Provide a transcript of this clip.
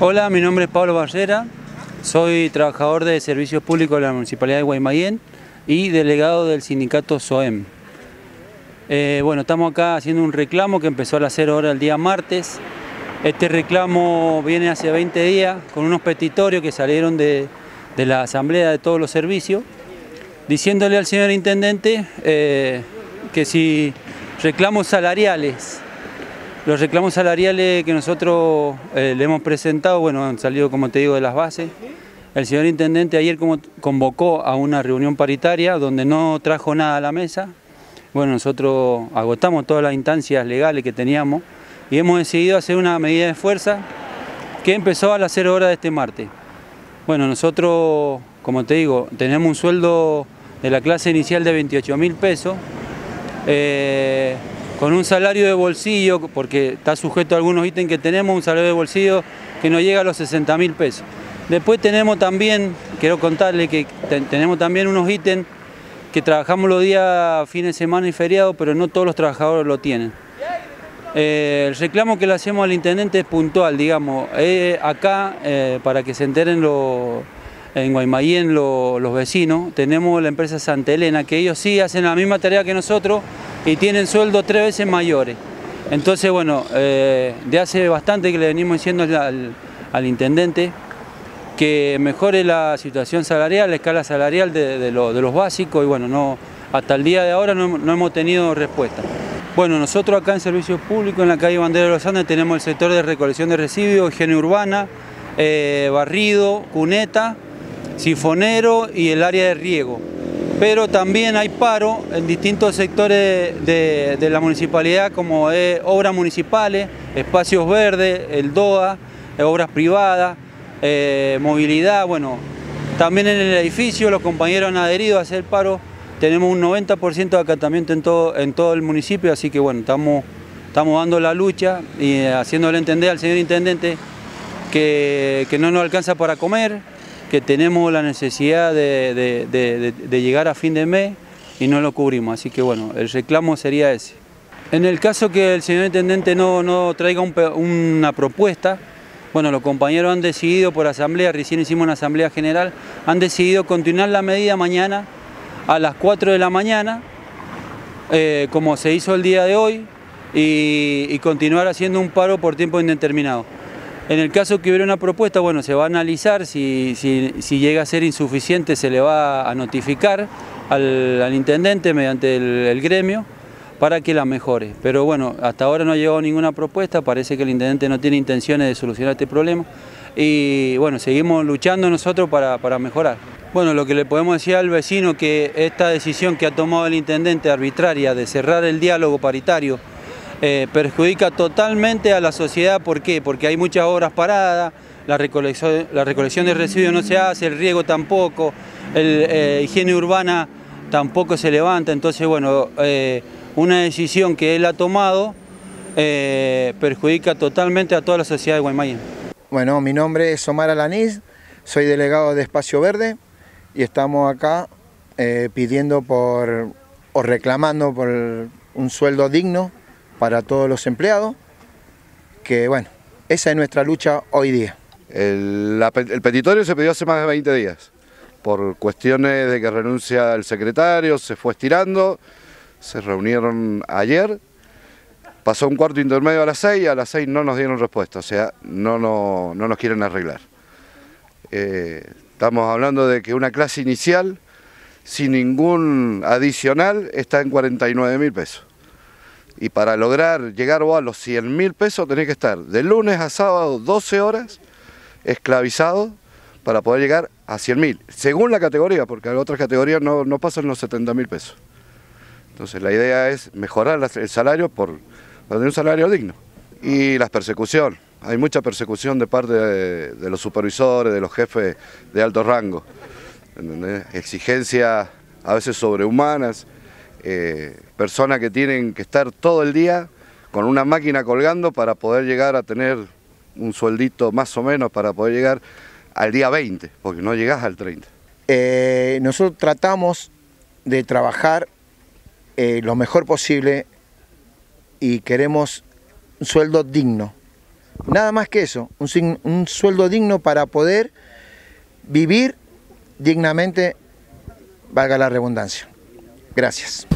Hola, mi nombre es Pablo Barrera, soy trabajador de servicios públicos de la Municipalidad de Guaymallén y delegado del sindicato SOEM. Eh, bueno, estamos acá haciendo un reclamo que empezó a las 0 horas el día martes. Este reclamo viene hace 20 días con unos petitorios que salieron de, la asamblea de todos los servicios, diciéndole al señor intendente eh, que si reclamos salariales, los reclamos salariales que nosotros eh, le hemos presentado, bueno, han salido, como te digo, de las bases. El señor intendente ayer convocó a una reunión paritaria donde no trajo nada a la mesa, bueno, nosotros agotamos todas las instancias legales que teníamos y hemos decidido hacer una medida de fuerza que empezó a las 0 horas de este martes. Bueno, nosotros, como te digo, tenemos un sueldo de la clase inicial de 28 mil pesos, eh, con un salario de bolsillo, porque está sujeto a algunos ítems que tenemos, un salario de bolsillo que no llega a los 60 mil pesos. Después tenemos también, quiero contarle que tenemos también unos ítems que trabajamos los días fines de semana y feriados, pero no todos los trabajadores lo tienen. Eh, el reclamo que le hacemos al intendente es puntual, digamos, acá, eh, para que se enteren en Guaymallén los vecinos, tenemos la empresa Santa Elena, que ellos sí hacen la misma tarea que nosotros y tienen sueldos tres veces mayores. Entonces, bueno, eh, de hace bastante que le venimos diciendo al intendente que mejore la situación salarial, la escala salarial de, los básicos y bueno, no, hasta el día de ahora no, hemos tenido respuesta. Bueno, nosotros acá en Servicios Públicos, en la calle Bandera de los Andes, tenemos el sector de recolección de residuos, higiene urbana, eh, barrido, cuneta, sifonero y el área de riego. Pero también hay paro en distintos sectores de, la municipalidad como obras municipales, espacios verdes, el DOA, obras privadas, eh, movilidad, bueno, también en el edificio los compañeros han adherido a hacer paro, tenemos un 90% de acatamiento en todo, en todo el municipio, así que bueno, estamos, estamos dando la lucha y eh, haciéndole entender al señor intendente que, no nos alcanza para comer, que tenemos la necesidad de, llegar a fin de mes y no lo cubrimos, así que bueno, el reclamo sería ese. En el caso que el señor intendente no, traiga una propuesta, bueno, los compañeros han decidido por asamblea, recién hicimos una asamblea general, han decidido continuar la medida mañana a las 4 de la mañana, eh, como se hizo el día de hoy, y, continuar haciendo un paro por tiempo indeterminado. En el caso que hubiera una propuesta, bueno, se va a analizar, si, llega a ser insuficiente se le va a notificar al, intendente mediante el gremio para que la mejore. Pero bueno, hasta ahora no ha llegado ninguna propuesta, parece que el intendente no tiene intenciones de solucionar este problema y bueno, seguimos luchando nosotros para, mejorar. Bueno, lo que le podemos decir al vecino que esta decisión que ha tomado el intendente arbitraria de cerrar el diálogo paritario eh, perjudica totalmente a la sociedad, ¿por qué? Porque hay muchas obras paradas, la recolección, de residuos no se hace, el riego tampoco, la eh, higiene urbana tampoco se levanta, entonces bueno, eh, una decisión que él ha tomado perjudica totalmente a toda la sociedad de Guaymallén. Bueno, mi nombre es Omar Alaniz, soy delegado de Espacio Verde y estamos acá pidiendo por o reclamando por un sueldo digno para todos los empleados, que bueno, esa es nuestra lucha hoy día. El, petitorio se pidió hace más de 20 días, por cuestiones de que renuncia el secretario, se fue estirando, se reunieron ayer, pasó un cuarto intermedio a las seis, a las seis no nos dieron respuesta, o sea, no, no, nos quieren arreglar. Eh, estamos hablando de que una clase inicial, sin ningún adicional, está en 49 mil pesos. Y para lograr llegar a los 100 mil pesos tenés que estar de lunes a sábado 12 horas esclavizado para poder llegar a 100 mil, según la categoría, porque otras categorías no, no pasan los 70 mil pesos. Entonces la idea es mejorar el salario por, tener un salario digno. Y las persecución, hay mucha persecución de parte de, los supervisores, de los jefes de alto rango. Exigencias a veces sobrehumanas, eh, personas que tienen que estar todo el día con una máquina colgando para poder llegar a tener un sueldito más o menos para poder llegar al día 20, porque no llegás al 30. Eh, nosotros tratamos de trabajar eh, lo mejor posible y queremos un sueldo digno. Nada más que eso, un, un sueldo digno para poder vivir dignamente, valga la redundancia. Gracias.